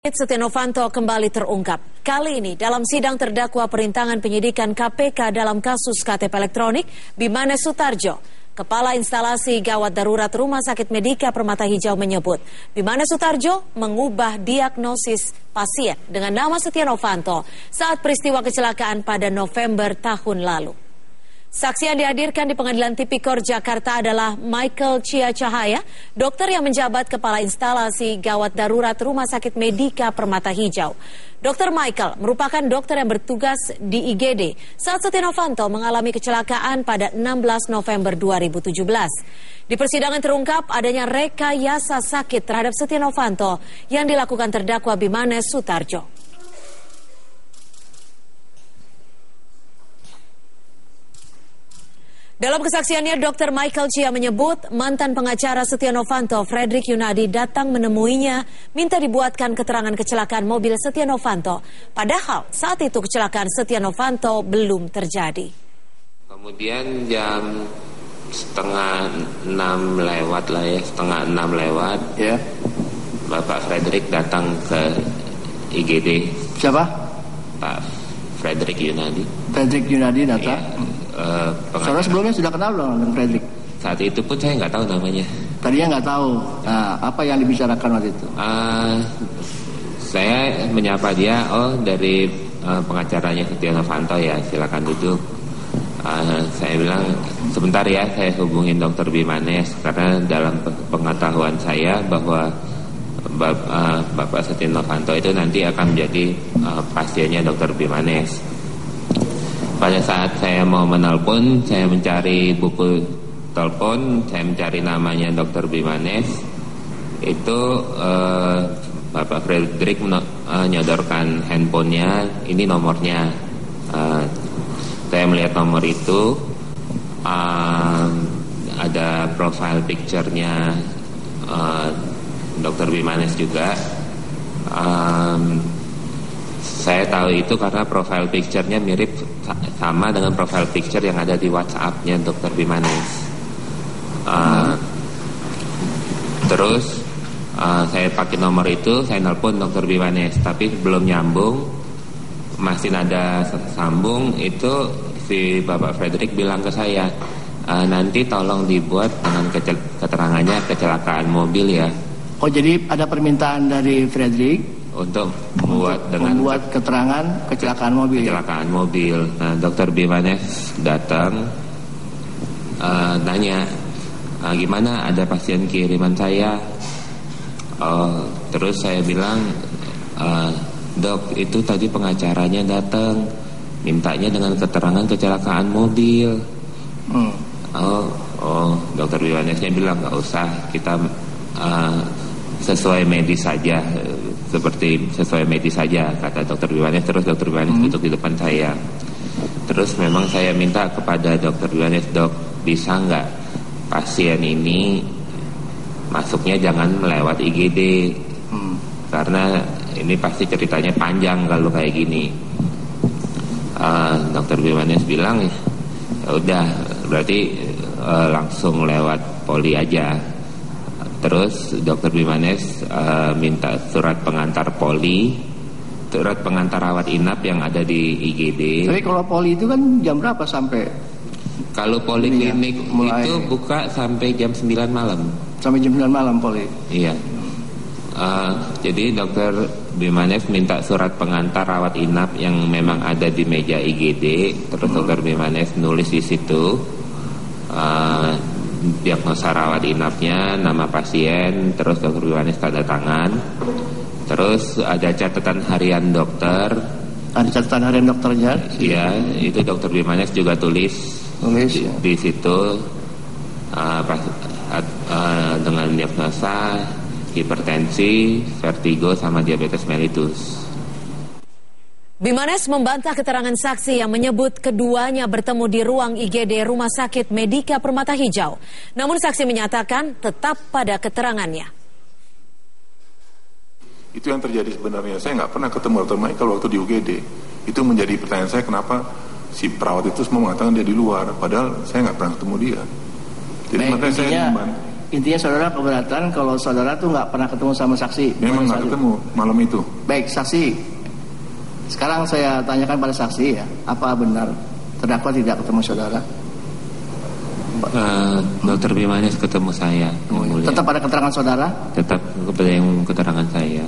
Setia Novanto kembali terungkap. Kali ini dalam sidang terdakwa perintangan penyidikan KPK dalam kasus KTP elektronik Bimanes Sutarjo. Kepala instalasi gawat darurat Rumah Sakit Medika Permata Hijau menyebut Bimanes Sutarjo mengubah diagnosis pasien dengan nama Setia Novanto saat peristiwa kecelakaan pada November tahun lalu. Saksi yang dihadirkan di Pengadilan Tipikor Jakarta adalah Michael Chia Cahaya, dokter yang menjabat kepala instalasi gawat darurat Rumah Sakit Medika Permata Hijau. Dokter Michael merupakan dokter yang bertugas di IGD saat Setia Novanto mengalami kecelakaan pada 16 November 2017. Di persidangan terungkap adanya rekayasa sakit terhadap Setia Novanto yang dilakukan terdakwa Bimanes Sutarjo. Dalam kesaksiannya, Dr. Michael Chia menyebut mantan pengacara Setia Novanto, Frederick Yunadi, datang menemuinya minta dibuatkan keterangan kecelakaan mobil Setia Novanto. Padahal saat itu kecelakaan Setia Novanto belum terjadi. Kemudian jam setengah enam lewat lah ya, setengah enam lewat. Ya. Bapak Frederick datang ke IGD. Siapa? Pak Frederick Yunadi. Frederick Yunadi datang. Ya uh, Saudara sebelumnya sudah kenal belum dengan Frederick? Saat itu pun saya nggak tahu namanya. Tadinya nggak tahu. Nah, apa yang dibicarakan waktu itu? Uh, saya menyapa dia, oh dari uh, pengacaranya Setia Novanto ya, silakan duduk. Uh, saya bilang sebentar ya, saya hubungin Dokter Bimanes karena dalam pengetahuan saya bahwa Bap, uh, Bapak Setia Novanto itu nanti akan menjadi uh, pasiennya Dokter Bimanes. Pada saat saya mau menelpon, saya mencari buku telepon, saya mencari namanya Dr. Bimanes. Itu uh, Bapak Frederick uh, nyodorkan handphonenya, ini nomornya. Uh, saya melihat nomor itu, uh, ada profile picture-nya uh, Dr. Bimanes juga. Um, saya tahu itu karena profile picture-nya mirip sama dengan profile picture yang ada di WhatsApp-nya Dr. Bimanes. Uh, terus uh, saya pakai nomor itu, saya nelpon Dr. Bimanes, tapi belum nyambung, masih ada sambung itu si Bapak Frederick bilang ke saya, uh, nanti tolong dibuat dengan keterangannya kecelakaan mobil ya. Oh jadi ada permintaan dari Frederick untuk membuat dengan membuat keterangan kecelakaan mobil. Kecelakaan mobil. Nah, Dokter Bimanes datang uh, nanya uh, gimana ada pasien kiriman saya. Uh, terus saya bilang uh, dok itu tadi pengacaranya datang mintanya dengan keterangan kecelakaan mobil. Hmm. Oh, oh, dokter Bimanesnya bilang nggak usah kita uh, sesuai medis saja seperti sesuai medis saja kata dokter Bimanes terus dokter Bimanes hmm. duduk di depan saya. Terus memang saya minta kepada dokter Bimanes dok bisa nggak pasien ini masuknya jangan melewat IGD hmm. karena ini pasti ceritanya panjang kalau kayak gini. Uh, dokter Bimanes bilang ya udah berarti uh, langsung lewat poli aja Terus dokter Bimanes uh, minta surat pengantar poli, surat pengantar rawat inap yang ada di IGD. Tapi kalau poli itu kan jam berapa sampai? Kalau poliklinik ya, mulai... itu buka sampai jam 9 malam. Sampai jam 9 malam poli. Iya. Uh, jadi dokter Bimanes minta surat pengantar rawat inap yang memang ada di meja IGD. Terus hmm. dokter Bimanes nulis di situ. Uh, diagnosa rawat inapnya, nama pasien, terus dokter Bimanes tanda tangan. Terus ada catatan harian dokter. Ada catatan harian dokternya? Iya, itu dokter Bimanes juga tulis. Tulis di, ya. di situ uh, pas, uh, dengan diagnosa hipertensi, vertigo sama diabetes mellitus. Bimanes membantah keterangan saksi yang menyebut keduanya bertemu di ruang IGD Rumah Sakit Medika Permata Hijau. Namun saksi menyatakan tetap pada keterangannya. Itu yang terjadi sebenarnya. Saya nggak pernah ketemu Dr. Michael waktu di UGD. Itu menjadi pertanyaan saya kenapa si perawat itu semua mengatakan dia di luar. Padahal saya nggak pernah ketemu dia. Jadi Baik, makanya saya membantah. Intinya saudara keberatan kalau saudara tuh nggak pernah ketemu sama saksi. Memang nggak ketemu malam itu. Baik, saksi. Sekarang saya tanyakan pada saksi ya, apa benar terdakwa tidak ketemu saudara? Eh, Dokter Bimanes ketemu saya, Mulia. Tetap ada keterangan saudara? tetap kepada yang keterangan saya.